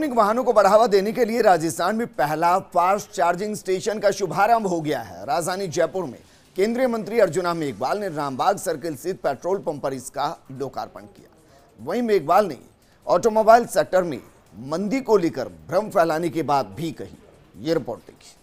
Electronic वाहनों को बढ़ावा देने के लिए राजस्थान में पहला फास्ट चार्जिंग स्टेशन का शुभारंभ हो गया है। राजधानी जयपुर में केंद्रीय मंत्री अर्जुना मेघवाल ने रामबाग सर्किल स्थित पेट्रोल पंप पर इसका लोकार्पण किया। वहीं मेघवाल ने ऑटोमोबाइल सेक्टर में मंदी को लेकर भ्रम फैलाने की बात भी कही। ये रिपोर्ट देखिए।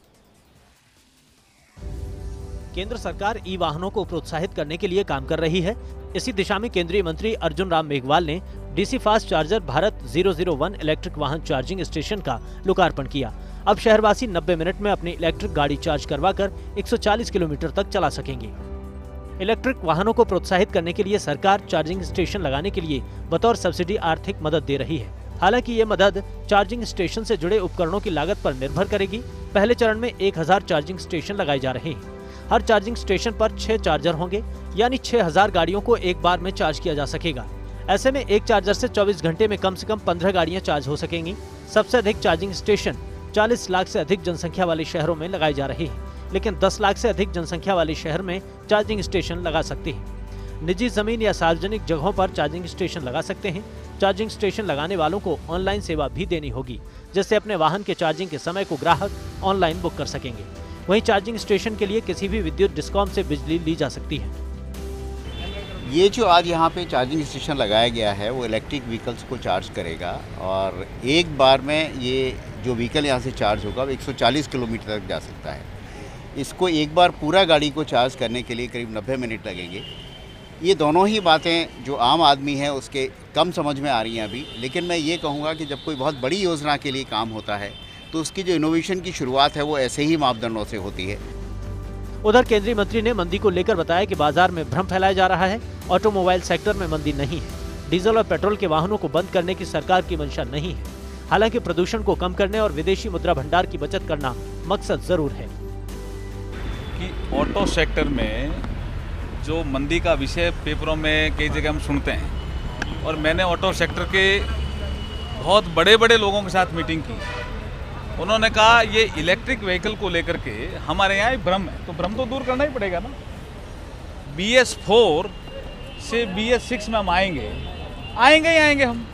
केंद्र सरकार ई वाहनों को प्रोत्साहित करने के लिए काम कर रही है। इसी दिशा में केंद्रीय मंत्री अर्जुन राम मेघवाल ने DC fast charger Bharat 001 electric वाहन चार्जिंग स्टेशन का लोकार्पण किया। अब शहरवासी 90 मिनट में अपनी इलेक्ट्रिक गाड़ी चार्ज करवाकर 140 किलोमीटर तक चला सकेंगे। इलेक्ट्रिक वाहनों को प्रोत्साहित करने के लिए सरकार चार्जिंग स्टेशन लगाने के लिए बतौर सब्सिडी आर्थिक मदद दे रही है। हालाँकि ये मदद चार्जिंग स्टेशन से जुड़े उपकरणों की लागत पर निर्भर करेगी। पहले चरण में 1000 चार्जिंग स्टेशन लगाए जा रहे हैं। हर चार्जिंग स्टेशन पर छह चार्जर होंगे, यानी 6000 गाड़ियों को एक बार में चार्ज किया जा सकेगा। ऐसे में एक चार्जर से 24 घंटे में कम से कम 15 गाड़ियाँ चार्ज हो सकेंगी। सबसे अधिक चार्जिंग स्टेशन 40 लाख से अधिक जनसंख्या वाले शहरों में लगाए जा रहे हैं, लेकिन 10 लाख से अधिक जनसंख्या वाले शहर में चार्जिंग स्टेशन लगा सकते हैं। निजी ज़मीन या सार्वजनिक जगहों पर चार्जिंग स्टेशन लगा सकते हैं। चार्जिंग स्टेशन लगाने वालों को ऑनलाइन सेवा भी देनी होगी, जिससे अपने वाहन के चार्जिंग के समय को ग्राहक ऑनलाइन बुक कर सकेंगे। वहीं चार्जिंग स्टेशन के लिए किसी भी विद्युत डिस्कॉम से बिजली ली जा सकती है। ये जो आज यहाँ पे चार्जिंग स्टेशन लगाया गया है, वो इलेक्ट्रिक व्हीकल्स को चार्ज करेगा और एक बार में ये जो व्हीकल यहाँ से चार्ज होगा, वो 140 किलोमीटर तक जा सकता है। इसको एक बार पूरा गाड़ी को चार्ज करने के लिए करीब 90 मिनट लगेंगे। ये दोनों ही बातें जो आम आदमी है, उसके कम समझ में आ रही हैं अभी। लेकिन मैं ये कहूँगा कि जब कोई बहुत बड़ी योजना के लिए काम होता है तो उसकी जो इनोवेशन की शुरुआत है, वो ऐसे ही मापदंडों से होती है। उधर केंद्रीय मंत्री ने मंदी को लेकर बताया कि बाज़ार में भ्रम फैलाया जा रहा है। ऑटोमोबाइल सेक्टर में मंदी नहीं है। डीजल और पेट्रोल के वाहनों को बंद करने की सरकार की मंशा नहीं है। हालाँकि प्रदूषण को कम करने और विदेशी मुद्रा भंडार की बचत करना मकसद ज़रूर है। कि ऑटो सेक्टर में जो मंदी का विषय पेपरों में कई जगह हम सुनते हैं, और मैंने ऑटो सेक्टर के बहुत बड़े बड़े लोगों के साथ मीटिंग की। उन्होंने कहा, ये इलेक्ट्रिक व्हीकल को लेकर के हमारे यहाँ भ्रम है तो भ्रम तो दूर करना ही पड़ेगा ना। बी एस फोर से बी एस सिक्स में हम आएँगे। आएँगे ही आएँगे हम।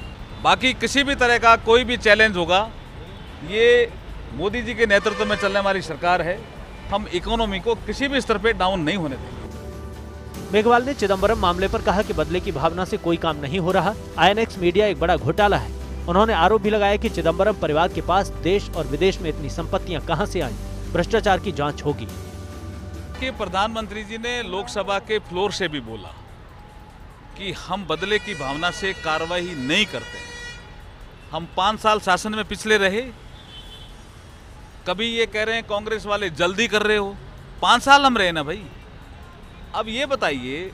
बाकी किसी भी तरह का कोई भी चैलेंज होगा ये मोदी जी के नेतृत्व में चलने वाली सरकार है। हम इकोनॉमी को किसी भी स्तर पे डाउन नहीं होने देंगे। मेघवाल ने चिदम्बरम मामले पर कहा कि बदले की भावना से कोई काम नहीं हो रहा। आईएनएक्स मीडिया एक बड़ा घोटाला है। उन्होंने आरोप भी लगाया कि चिदम्बरम परिवार के पास देश और विदेश में इतनी संपत्तियाँ कहाँ से आई? भ्रष्टाचार की जाँच होगी। कि प्रधानमंत्री जी ने लोकसभा के फ्लोर से भी बोला। कि हम बदले की भावना से कार्रवाई नहीं करते हम पाँच साल शासन में पिछले रहे, कभी ये कह रहे हैं कांग्रेस वाले जल्दी कर रहे हो। पाँच साल हम रहे ना भाई। अब ये बताइए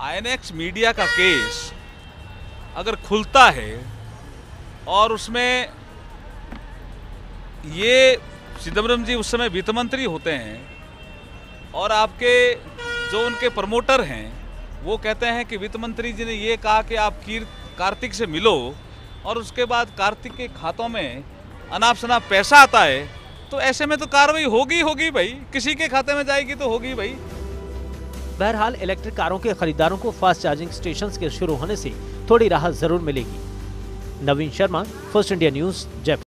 आईएनएक्स मीडिया का केस अगर खुलता है और उसमें ये चिदम्बरम जी उस समय वित्त मंत्री होते हैं और आपके जो उनके प्रमोटर हैं, वो कहते हैं कि वित्त मंत्री जी ने ये कहा कि आप कार्तिक से मिलो और उसके बाद कार्तिक के खातों में अनाप शनाप पैसा आता है तो ऐसे में तो कार्रवाई होगी होगी भाई। किसी के खाते में जाएगी तो होगी भाई। बहरहाल, इलेक्ट्रिक कारों के खरीदारों को फास्ट चार्जिंग स्टेशन के शुरू होने से थोड़ी राहत ज़रूर मिलेगी। Naveen Sharma, first India news, Jaipur.